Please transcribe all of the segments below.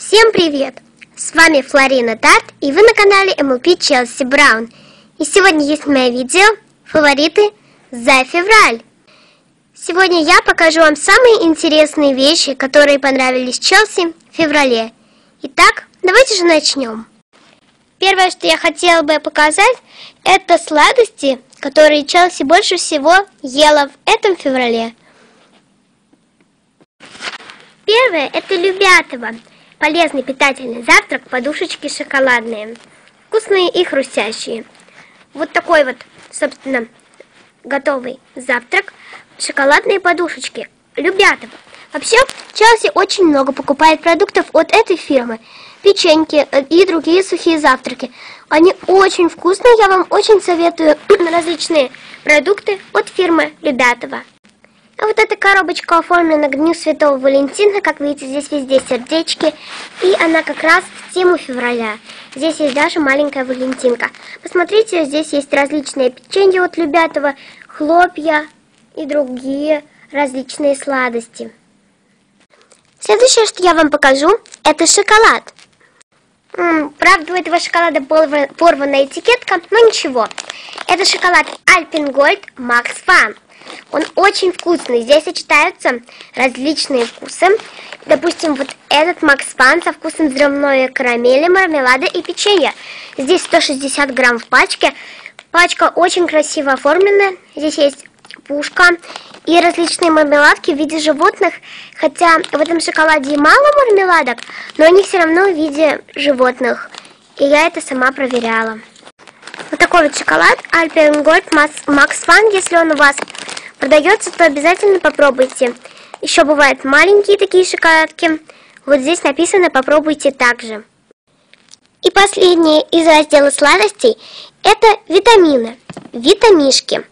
Всем привет! С вами Флорина Тарт, и вы на канале MLP Челси Браун. И сегодня есть мое видео «Фавориты за февраль». Сегодня я покажу вам самые интересные вещи, которые понравились Челси в феврале. Итак, давайте же начнем. Первое, что я хотела бы показать, это сладости, которые Челси больше всего ела в этом феврале. Первое – это Любятово. Полезный питательный завтрак, подушечки шоколадные. Вкусные и хрустящие. Вот такой вот, собственно, готовый завтрак. Шоколадные подушечки. Любятово. Вообще, Челси очень много покупает продуктов от этой фирмы. Печеньки э, и другие сухие завтраки. Они очень вкусные, я вам очень советую различные продукты от фирмы Любятово. А вот эта коробочка оформлена к Дню Святого Валентина. Как видите, здесь везде сердечки. И она как раз в тему февраля. Здесь есть даже маленькая Валентинка. Посмотрите, здесь есть различные печенья от Любятова, хлопья и другие различные сладости. Следующее, что я вам покажу, это шоколад. М, правда, у этого шоколада порвана этикетка, но ничего. Это шоколад Gold Max Fun. Он очень вкусный. Здесь сочетаются различные вкусы. Допустим, вот этот Макс Пан со вкусом взрывной карамели, мармелада и печенья. Здесь 160 грамм в пачке. Пачка очень красиво оформлена. Здесь есть пушка и различные мармеладки в виде животных. Хотя в этом шоколаде мало мармеладок, но они все равно в виде животных. И я это сама проверяла. Вот такой вот шоколад Alpen Gold Max Fun, если он у вас продается, то обязательно попробуйте. Еще бывают маленькие такие шоколадки. Вот здесь написано «попробуйте также». И последнее из раздела сладостей – это витамины, витамишки.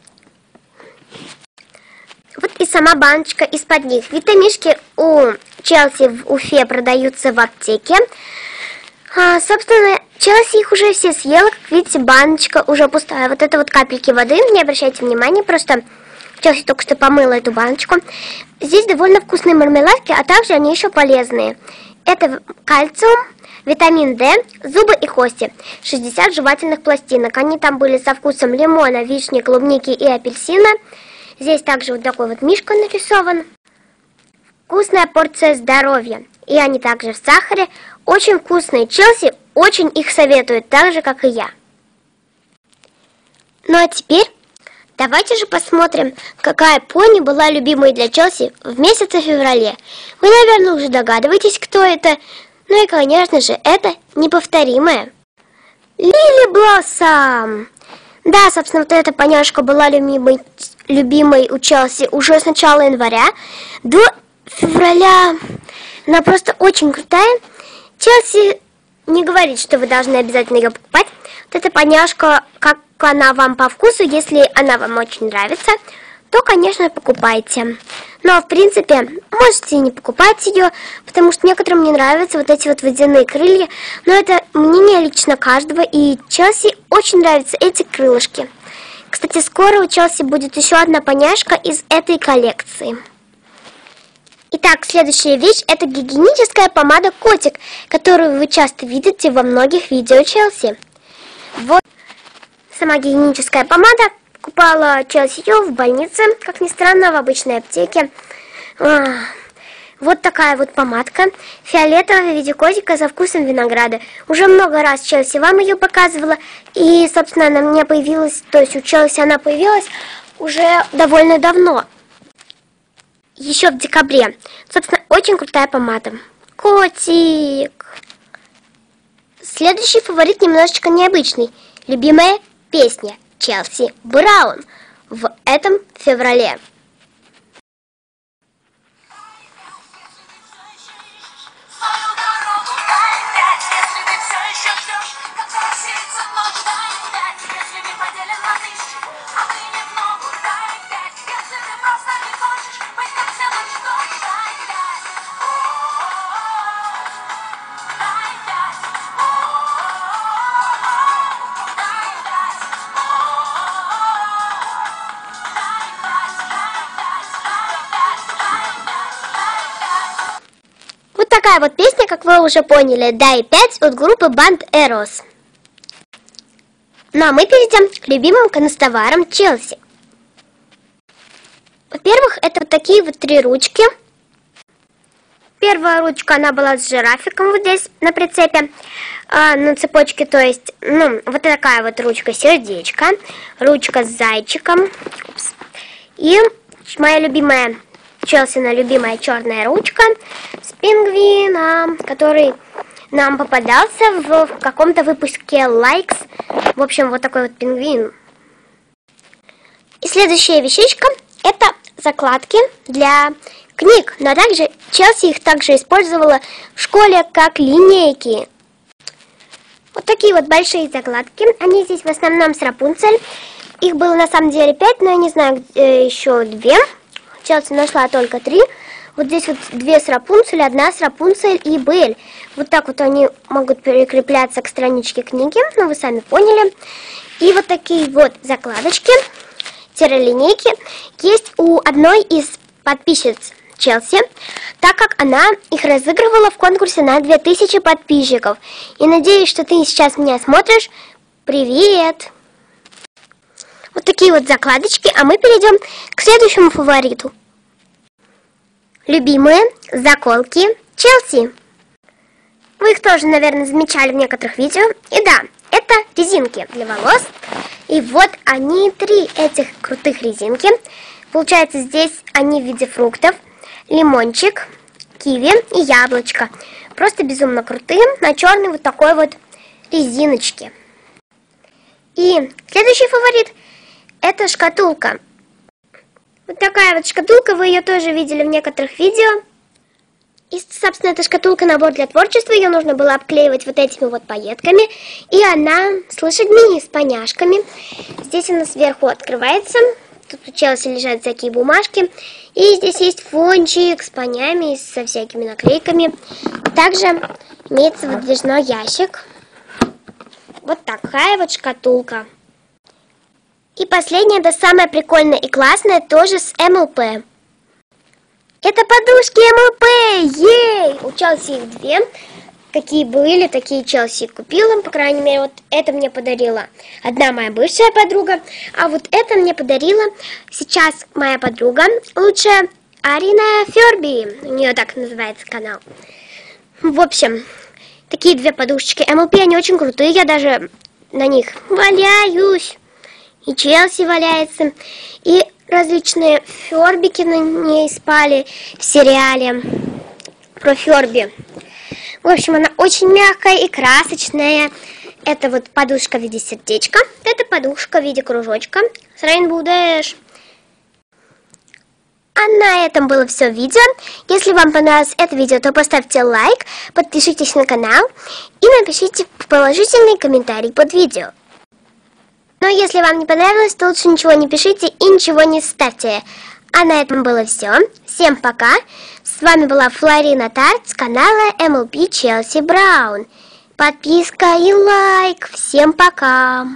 Вот и сама баночка из-под них. Витамишки у Челси в Уфе продаются в аптеке. А, собственно, Челси их уже все съела. Как видите, баночка уже пустая. Вот это вот капельки воды, не обращайте внимания, просто Челси только что помыла эту баночку. Здесь довольно вкусные мармеладки, а также они еще полезные. Это кальциум, витамин D, зубы и кости, 60 жевательных пластинок. Они там были со вкусом лимона, вишни, клубники и апельсина. Здесь также вот такой вот мишка нарисован. Вкусная порция здоровья. И они также в сахаре. Очень вкусные. Челси очень их советует, так же, как и я. Ну а теперь Давайте же посмотрим, какая пони была любимой для Челси в месяце феврале. Вы, наверное, уже догадываетесь, кто это. Ну и, конечно же, это неповторимая. Лили Блоссом! Да, собственно, вот эта поняшка была любимой, любимой у Челси уже с начала января до февраля. Она просто очень крутая. Челси не говорит, что вы должны обязательно ее покупать. Вот эта поняшка, как она вам по вкусу, если она вам очень нравится, то, конечно, покупайте. Но, в принципе, можете не покупать ее, потому что некоторым не нравятся вот эти вот водяные крылья. Но это мнение лично каждого, и Челси очень нравятся эти крылышки. Кстати, скоро у Челси будет еще одна поняшка из этой коллекции. Итак, следующая вещь – это гигиеническая помада Котик, которую вы часто видите во многих видео Челси. Вот Сама гигиеническая помада покупала Челси ее в больнице, как ни странно, в обычной аптеке. Вот такая вот помадка, фиолетовая в виде котика со вкусом винограда. Уже много раз Челси вам ее показывала, и, собственно, она мне появилась, то есть у Челси она появилась уже довольно давно. Еще в декабре. Собственно, очень крутая помада. Котик. Следующий фаворит немножечко необычный. Любимая песня Челси Браун в этом феврале. Как вы уже поняли, да и 5 от группы Банд Эрос. Ну а мы перейдем к любимым констоварам Челси. Во-первых, это вот такие вот три ручки. Первая ручка, она была с жирафиком вот здесь на прицепе, э, на цепочке, то есть, ну, вот такая вот ручка сердечко, ручка с зайчиком, Упс. и моя любимая, Челсина любимая черная ручка с пингвином, который нам попадался в, каком-то выпуске Likes. В общем, вот такой вот пингвин. И следующая вещичка это закладки для книг, но также Челси их также использовала в школе как линейки. Вот такие вот большие закладки. Они здесь в основном с Рапунцель. Их было на самом деле пять, но я не знаю, где еще две. Челси нашла только три. Вот здесь вот две с Рапунцель, одна с Рапунцель и Бель. Вот так вот они могут прикрепляться к страничке книги, ну вы сами поняли. И вот такие вот закладочки, линейки есть у одной из подписчиц Челси, так как она их разыгрывала в конкурсе на 2000 подписчиков. И надеюсь, что ты сейчас меня смотришь. Привет! Вот такие вот закладочки, а мы перейдем к следующему фавориту. Любимые заколки Челси. Вы их тоже, наверное, замечали в некоторых видео. И да, это резинки для волос. И вот они, три этих крутых резинки. Получается, здесь они в виде фруктов – лимончик, киви и яблочко. Просто безумно крутые, на черной вот такой вот резиночке. И следующий фаворит это шкатулка. Вот такая вот шкатулка, вы ее тоже видели в некоторых видео. И, собственно, эта шкатулка набор для творчества, ее нужно было обклеивать вот этими вот пайетками. И она с лошадьми и с поняшками. Здесь она сверху открывается, Тут у Челси лежат всякие бумажки. И здесь есть фончик с понями, со всякими наклейками. Также имеется выдвижной ящик. Вот такая вот шкатулка. И последнее, да самое прикольное и классное, тоже с МЛП. Это подушки МЛП! Ей! У Челси их две какие были, такие Челси купила. По крайней мере, вот это мне подарила одна моя бывшая подруга. А вот это мне подарила сейчас моя подруга, лучшая Арина Ферби. У нее так называется канал. В общем, такие две подушечки MLP, они очень крутые. Я даже на них валяюсь. И Челси валяется. И различные фербики на ней спали в сериале про Ферби. В общем, она очень мягкая и красочная. Это вот подушка в виде сердечка. Это подушка в виде кружочка с Rainbow Dash. А на этом было все видео. Если вам понравилось это видео, то поставьте лайк, подпишитесь на канал и напишите положительный комментарий под видео. Но если вам не понравилось, то лучше ничего не пишите и ничего не ставьте. А на этом было все. Всем пока. С вами была Флорина Тарт с канала MLB Челси Браун. Подписка и лайк. Всем пока.